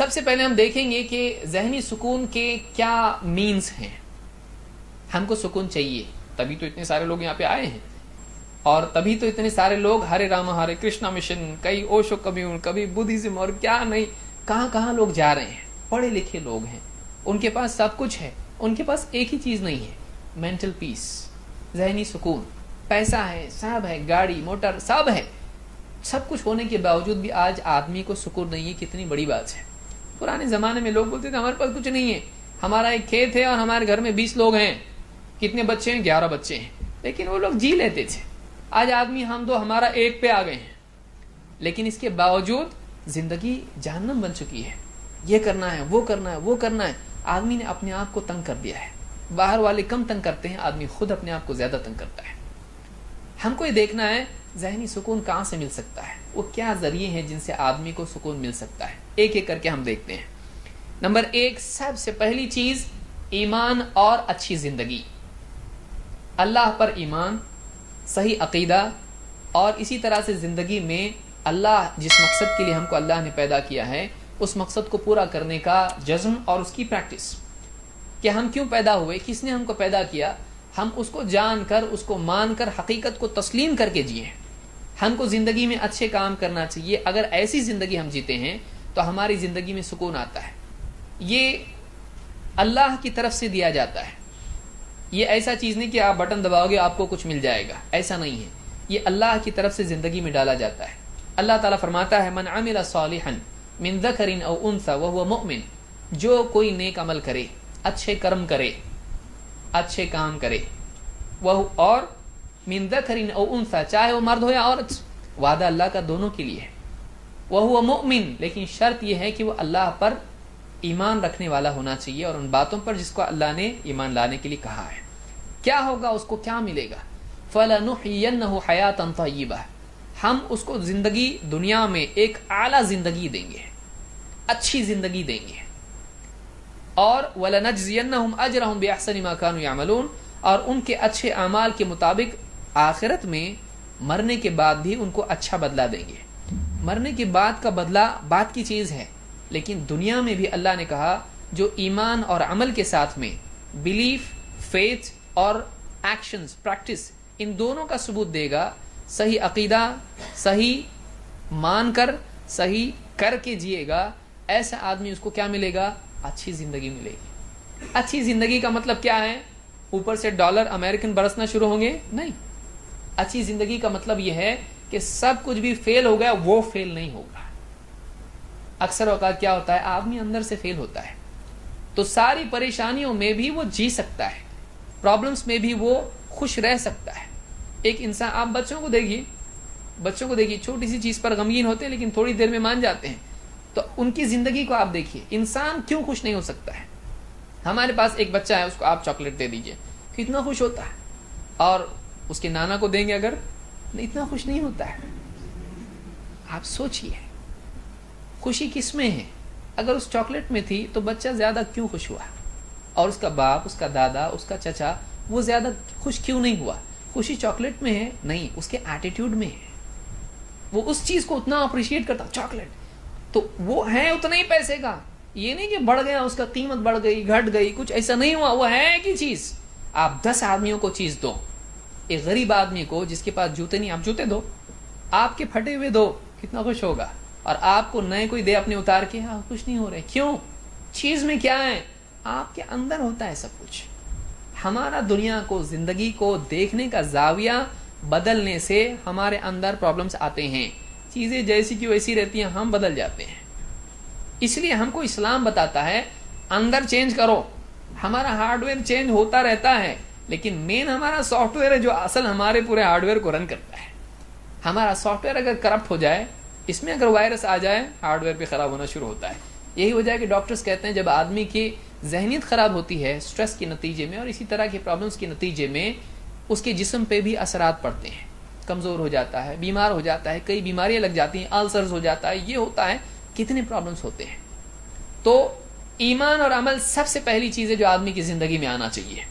सबसे पहले हम देखेंगे कि जहनी सुकून के क्या मीन्स हैं। हमको सुकून चाहिए। तभी तो इतने सारे लोग यहाँ पे आए हैं। और तभी तो इतने सारे लोग हरे राम, हरे कृष्णा मिशन, कई ओशो कम्यून, कभी बुद्धिज्म और क्या नहीं। कहाँ कहाँ लोग जा रहे हैं? पढ़े लिखे लोग हैं। उनके पास सब कुछ है। उनके पास एक ही चीज़ नहीं है। मेंटल पीस जहनी सुकून। पैसा है, सब है, गाड़ी, मोटर, सब है। सब कुछ होने के बावजूद भी आज आदमी को सुकून नहीं है, कितनी बड़ी बात है। पुराने जमाने में लोग बोलते थे, हमारे पास कुछ नहीं है। हमारा एक खेत है और हमारे घर में बीस लोग हैं। कितने बच्चे हैं? ग्यारह बच्चे हैं। लेकिन वो लोग जी लेते थे। आज आदमी, हम दो, हमारा एक पे आ गए हैं। लेकिन इसके बावजूद ज़िंदगी जहन्नम बन चुकी है। ये करना है, वो करना है, वो करना है। आदमी ने अपने आप को तंग कर दिया है। बाहर वाले कम तंग करते हैं, आदमी खुद अपने आप को ज़्यादा तंग करता है। हमको ये देखना है, जहनी सुकून कहाँ से मिल सकता है? वो क्या ज़रिए हैं जिनसे आदमी को सुकून मिल सकता है? एक एक करके हम देखते हैं। नंबर एक, सबसे पहली चीज़, ईमान और अच्छी ज़िंदगी। अल्लाह पर ईमान, सही अकीदा और इसी तरह से ज़िंदगी में अल्लाह जिस मकसद के लिए हमको अल्लाह ने पैदा किया है, उस मकसद को पूरा करने का जज्म और उसकी प्रैक्टिस। कि हम क्यों पैदा हुए, किसने हमको पैदा किया, हम उसको जानकर, उसको मानकर, हकीकत को तस्लीम करके जिए हमको ज़िंदगी में अच्छे काम करना चाहिए। अगर ऐसी ज़िंदगी हम जीते हैं तो हमारी ज़िंदगी में सुकून आता है। ये अल्लाह की तरफ़ से दिया जाता है। ये ऐसा चीज़ नहीं कि आप बटन दबाओगे, आपको कुछ मिल जाएगा। ऐसा नहीं है। ये अल्लाह की तरफ़ से ज़िंदगी में डाला जाता है। अल्लाह ताला फरमाता है, मन आमिला सालिहन मिन दखरिन औ उनसा वह मोमिन। जो कोई नेक अमल करे, अच्छे कर्म करे, अच्छे काम करे, वह और मिन दखरिन औ उनसा, चाहे वो मर्द हो या औरत, वादा अल्लाह का दोनों के लिए है। वह हुआ मोमिन, लेकिन शर्त यह है कि वह अल्लाह पर ईमान रखने वाला होना चाहिए और उन बातों पर जिसको अल्लाह ने ईमान लाने के लिए कहा है। क्या होगा, उसको क्या मिलेगा? फलन हयात तय्यबा। हम उसको ज़िंदगी दुनिया में एक आला ज़िंदगी देंगे, अच्छी ज़िंदगी देंगे। और वलनजियन अजरहम बेहसन मकान यामलून, और उनके अच्छे अमाल के मुताबिक आखिरत में मरने के बाद भी उनको अच्छा बदला देंगे। मरने के बाद का बदला बात की चीज़ है, लेकिन दुनिया में भी अल्लाह ने कहा, जो ईमान और अमल के साथ में बिलीफ फेथ और एक्शंस प्रैक्टिस इन दोनों का सबूत देगा, सही अकीदा, सही मानकर, सही करके जिएगा, ऐसा आदमी उसको क्या मिलेगा? अच्छी ज़िंदगी मिलेगी। अच्छी ज़िंदगी का मतलब क्या है? ऊपर से डॉलर अमेरिकन बरसना शुरू होंगे? नहीं। अच्छी ज़िंदगी का मतलब यह है कि सब कुछ भी फेल हो गया, वो फेल नहीं होगा। अक्सर औकात क्या होता है? आदमी अंदर से फेल होता है। तो सारी परेशानियों में भी वो जी सकता है। प्रॉब्लम्स में भी वो खुश रह सकता है। एक इंसान, आप बच्चों को देखिए, बच्चों को देखिए, छोटी सी चीज़ पर गमगीन होते हैं, लेकिन थोड़ी देर में मान जाते हैं। तो उनकी ज़िंदगी को आप देखिए, इंसान क्यों खुश नहीं हो सकता है? हमारे पास एक बच्चा है, उसको आप चॉकलेट दे दीजिए, कितना खुश होता है। और उसके नाना को देंगे अगर इतना खुश नहीं होता है। आप सोचिए, खुशी किसमें है? अगर उस चॉकलेट में थी तो बच्चा ज़्यादा क्यों खुश हुआ? और उसका बाप, उसका दादा, उसका चचा, वो ज़्यादा खुश क्यों नहीं हुआ? खुशी चॉकलेट में है? नहीं, उसके एटीट्यूड में है। वो उस चीज़ को उतना अप्रिशिएट करता, चॉकलेट। तो वो है उतना ही पैसे का। ये नहीं कि बढ़ गया, उसका कीमत बढ़ गई, घट गई, कुछ ऐसा नहीं हुआ। वो है कि चीज़। आप दस आदमियों को चीज़ दो। एक गरीब आदमी को जिसके पास जूते नहीं, आप जूते दो। आपके फटे हुए दो, कितना खुश होगा। और आपको नए कोई दे अपने उतार के हाँ खुश नहीं हो रहे। क्यों? चीज़ में क्या है? आपके अंदर होता है सब कुछ। हमारा दुनिया को, ज़िंदगी को देखने का जाविया बदलने से हमारे अंदर प्रॉब्लम्स आते हैं। चीज़ें जैसी की वैसी रहती हैं, हम बदल जाते हैं। इसलिए हमको इस्लाम बताता है, अंदर चेंज करो। हमारा हार्डवेयर चेंज होता रहता है। लेकिन मेन हमारा सॉफ्टवेयर है जो असल हमारे पूरे हार्डवेयर को रन करता है। हमारा सॉफ्टवेयर अगर करप्ट हो जाए, इसमें अगर वायरस आ जाए हार्डवेयर भी खराब होना शुरू होता है। यही वजह है कि डॉक्टर्स कहते हैं, जब आदमी की जहनीत खराब होती है स्ट्रेस के नतीजे में और इसी तरह के प्रॉब्लम्स के नतीजे में, उसके जिसम पे भी असरात पड़ते हैं। कमज़ोर हो जाता है, बीमार हो जाता है, कई बीमारियाँ लग जाती हैं अल्सर्स हो जाता है, ये होता है, कितने प्रॉब्लम्स होते हैं। तो ईमान और अमल सबसे पहली चीज़ है जो आदमी की ज़िंदगी में आना चाहिए।